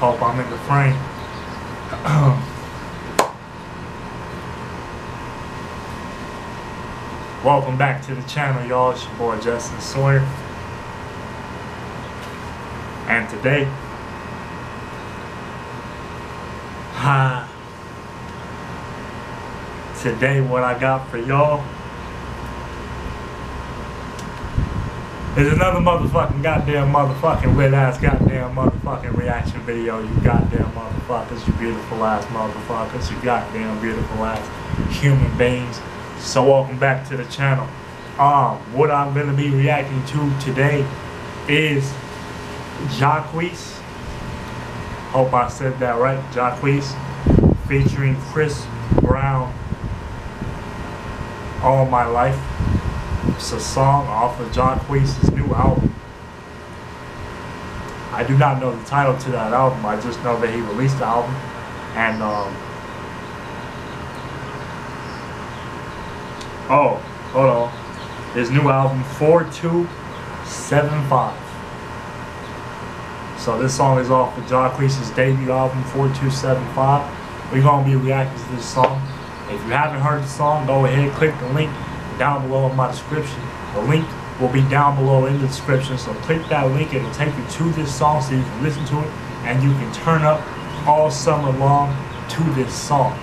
Hope I'm in the frame. Welcome back to the channel, y'all. It's your boy Jesten Sawyer. And today, ha, today what I got for y'all another motherfucking goddamn motherfucking lit ass goddamn motherfucking reaction video. You goddamn motherfuckers, you beautiful ass motherfuckers, you goddamn beautiful ass human beings. So welcome back to the channel. Um, what I'm gonna be reacting to today is Jacquees. Hope I said that right. Jacquees featuring Chris Brown. All my life. It's a song off of John Jacquees' new album. I do not know the title to that album. I just know that he released the album, and um, Oh, hold on. His new album, 4275. So this song is off of Jacquees' debut album, 4275. We're going to be reacting to this song. If you haven't heard the song, go ahead, click the link down below in my description. The link will be down below in the description. So click that link, it'll take you to this song so you can listen to it and you can turn up all summer long to this song.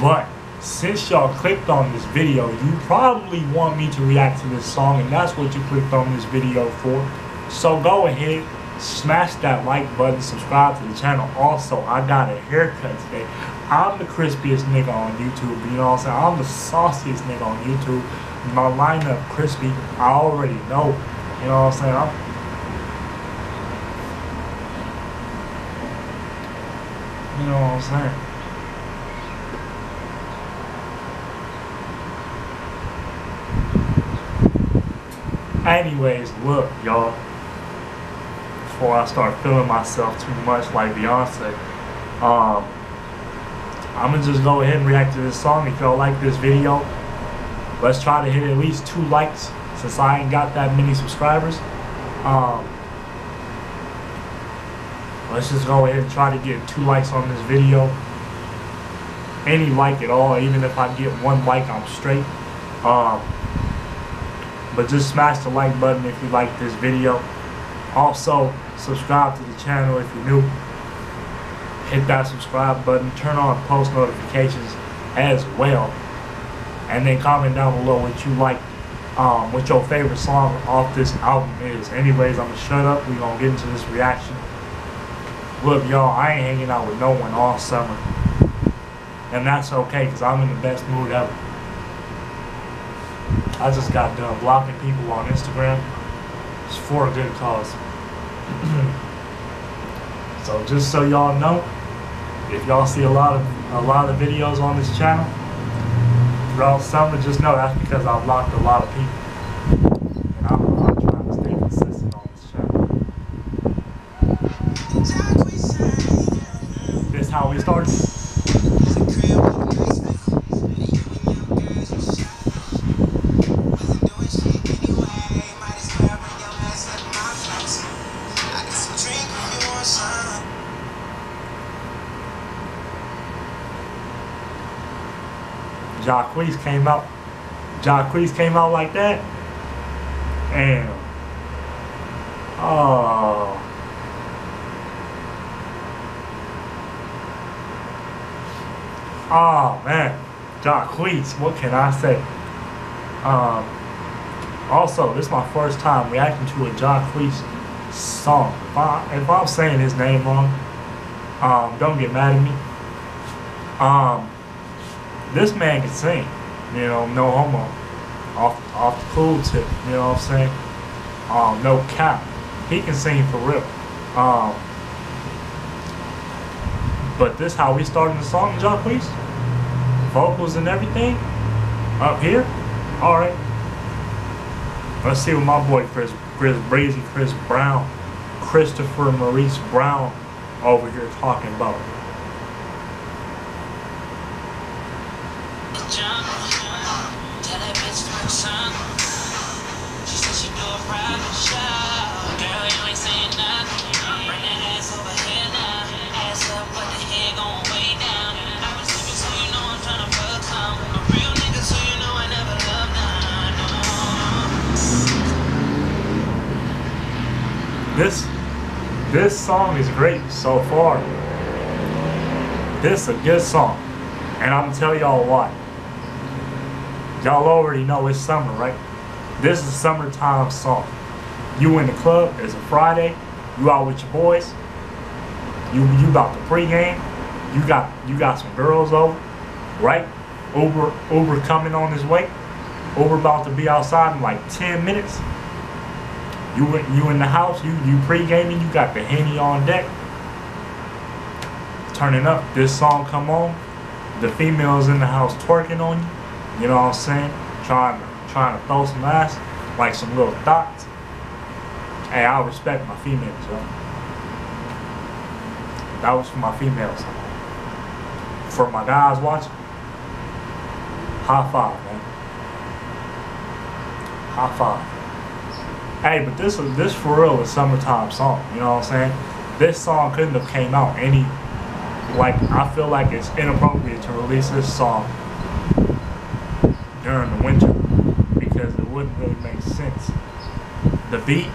But since y'all clicked on this video, you probably want me to react to this song, and that's what you clicked on this video for. So go ahead, smash that like button, subscribe to the channel. Also, I got a haircut today. I'm the crispiest nigga on YouTube, you know what I'm saying? I'm the sauciest nigga on YouTube. My lineup crispy, I already know. You know what I'm saying? I'm, you know what I'm saying? Anyways, look, y'all. Before I start feeling myself too much like Beyonce, um, I'm gonna just go ahead and react to this song. If y'all like this video, let's try to hit at least two likes since I ain't got that many subscribers. Um, let's just go ahead and try to get two likes on this video. Any like at all, even if I get one like, I'm straight. Um, but just smash the like button if you like this video. Also, subscribe to the channel if you're new. Hit that subscribe button. Turn on post notifications as well. And then comment down below what you like, um, what your favorite song off this album is. Anyways, I'm to shut up. We're going to get into this reaction. Look, y'all, I ain't hanging out with no one all summer. And that's okay, because I'm in the best mood ever. I just got done blocking people on Instagram. It's for a good cause. so just so y'all know, if y'all see a lot of a lot of videos on this channel throughout summer, just know that's because I've locked a lot of people. And I'm, I'm trying to stay consistent on this channel. This how we started. Jacquees came out. Jacquees came out like that. And oh. Oh man, Jacquees, what can I say? Um, also, this is my first time reacting to a Jacquees song. If, I, if I'm saying his name wrong, um, don't get mad at me. Um, this man can sing, you know, no homo. Off off the cool tip, you know what I'm saying? Um, no cap. He can sing for real. Um, but this how we starting the song, Jacquees? Vocals and everything? Up here? Alright. Let's see what my boy Chris Chris Breezy, Chris Brown, Christopher Maurice Brown over here talking about. This this song is great so far. This is a good song. And I'm gonna tell y'all why. Y'all already know it's summer, right? This is a summertime song. You in the club, it's a Friday, you out with your boys, you you about to pregame, you got you got some girls over, right? Uber Uber coming on his way. Uber about to be outside in like 10 minutes. You you in the house, you you pre-gaming, you got the henny on deck. Turning up, this song come on, the females in the house twerking on you. You know what I'm saying? Trying to trying to throw some ass, like some little thoughts. Hey, I respect my females, yo. That was for my females. For my guys watching, high five, man. High five. Hey, but this is this for real a summertime song. You know what I'm saying? This song couldn't have came out any. Like I feel like it's inappropriate to release this song during the winter because it wouldn't really make sense. The beat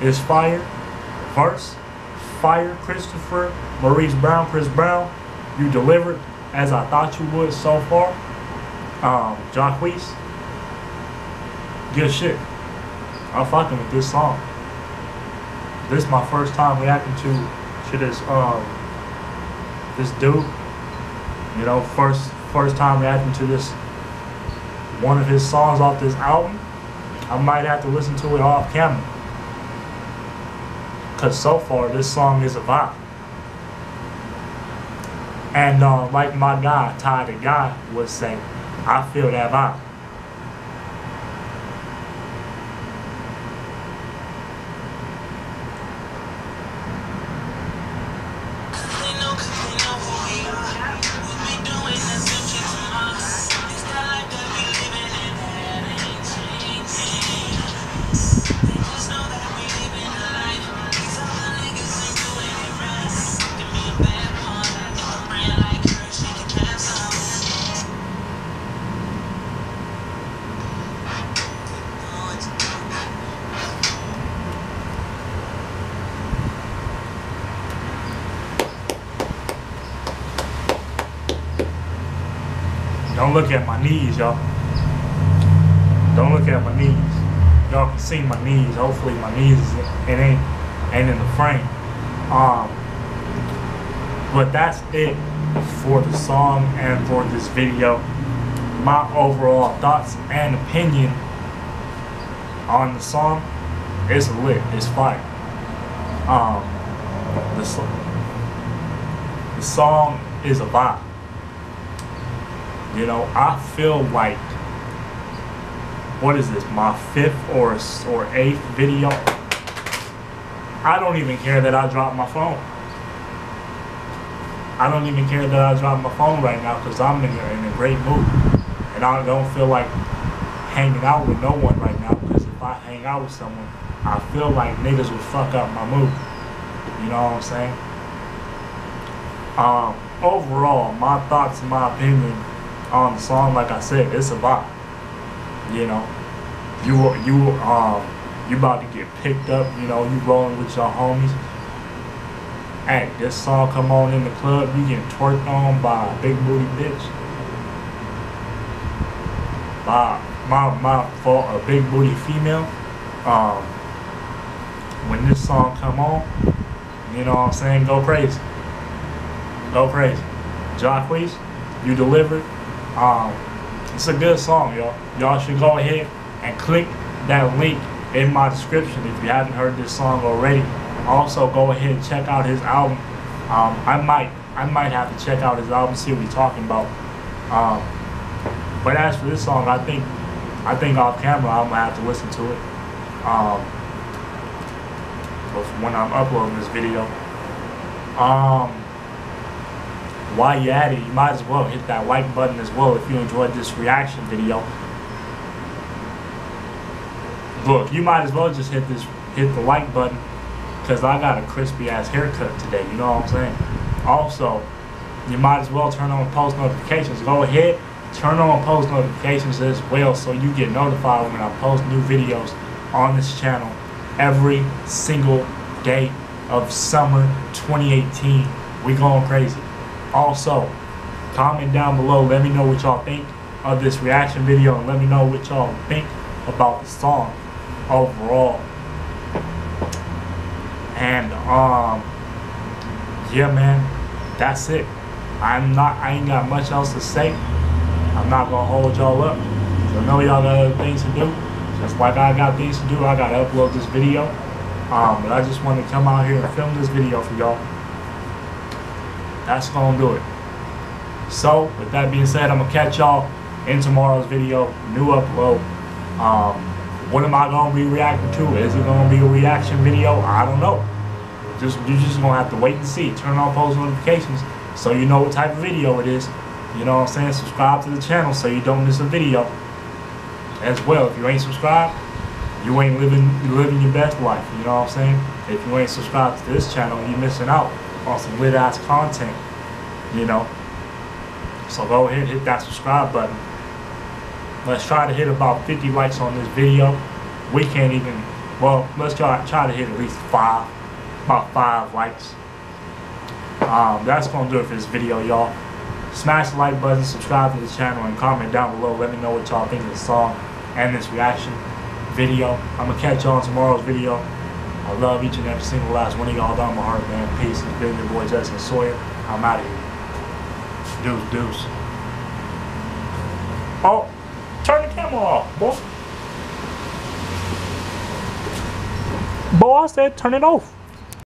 is fire. Verse, fire. Christopher, Maurice Brown, Chris Brown. You delivered as I thought you would so far. Um, Jacquees. Good shit. I'm fucking with this song. This is my first time reacting to to this um this dude. You know, first first time reacting to this one of his songs off this album. I might have to listen to it off camera. Cause so far this song is a vibe. And uh, like my guy, Ty the Guy, would say, I feel that vibe. Don't look at my knees, y'all. Don't look at my knees. Y'all can see my knees. Hopefully my knees it ain't ain't in the frame. Um but that's it for the song and for this video. My overall thoughts and opinion on the song is lit. It's fire. Um the, the song is a vibe. You know, I feel like what is this? My fifth or or eighth video. I don't even care that I dropped my phone. I don't even care that I dropped my phone right now because I'm in a, in a great mood, and I don't feel like hanging out with no one right now because if I hang out with someone, I feel like niggas would fuck up my mood. You know what I'm saying? Um, overall, my thoughts and my opinion the song, like I said, it's a vibe. You know, you you um you about to get picked up. You know, you rolling with your homies. Hey, this song come on in the club, you getting twerked on by a big booty bitch. By my my for a big booty female. Um, when this song come on, you know what I'm saying, go crazy. Go crazy. Jacquees, you delivered. Um, it's a good song, y'all. Y'all should go ahead and click that link in my description if you haven't heard this song already. Also, go ahead and check out his album. Um, I might, I might have to check out his album, see what he's talking about. Um, but as for this song, I think, I think off camera I'm gonna have to listen to it. Um, when I'm uploading this video. Um, while you're at it, you might as well hit that like button as well if you enjoyed this reaction video. Look, you might as well just hit this, hit the like button, because I got a crispy ass haircut today. You know what I'm saying? Also, you might as well turn on post notifications. Go ahead, turn on post notifications as well, so you get notified when I post new videos on this channel every single day of summer 2018. We going crazy. Also, comment down below. Let me know what y'all think of this reaction video and let me know what y'all think about the song overall. And um yeah man, that's it. I'm not I ain't got much else to say. I'm not gonna hold y'all up. I know y'all got other things to do. Just like I got things to do, I gotta upload this video. Um, but I just want to come out here and film this video for y'all. That's gonna do it. So, with that being said, I'm gonna catch y'all in tomorrow's video, new upload. Um, what am I gonna be reacting to? Is it gonna be a reaction video? I don't know. Just you're just gonna have to wait and see. Turn on post notifications so you know what type of video it is. You know what I'm saying? Subscribe to the channel so you don't miss a video. As well, if you ain't subscribed, you ain't living living your best life. You know what I'm saying? If you ain't subscribed to this channel, you're missing out on some lit ass content. You know. So go ahead, hit that subscribe button. Let's try to hit about 50 likes on this video. We can't even. Well, let's try try to hit at least five, about five likes. Um, that's gonna do it for this video, y'all. Smash the like button, subscribe to the channel, and comment down below. Let me know what y'all think of the song and this reaction video. I'm gonna catch y'all in tomorrow's video. I love each and every single last one of y'all down my heart, man. Peace. It's been your boy Jesten Sawyer. I'm out of here. Deuce, deuce. Oh, turn the camera off, boy. Boy, I said turn it off.